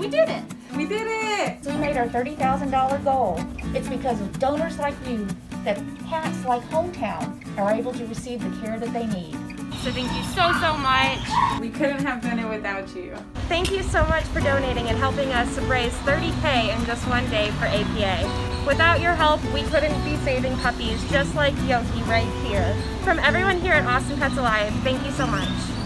We did it. We did it. We made our $30,000 goal. It's because of donors like you that cats like Hometown are able to receive the care that they need. So thank you so, so much. We couldn't have done it without you. Thank you so much for donating and helping us raise 30K in just one day for APA. Without your help, we couldn't be saving puppies just like Yoki right here. From everyone here at Austin Pets Alive, thank you so much.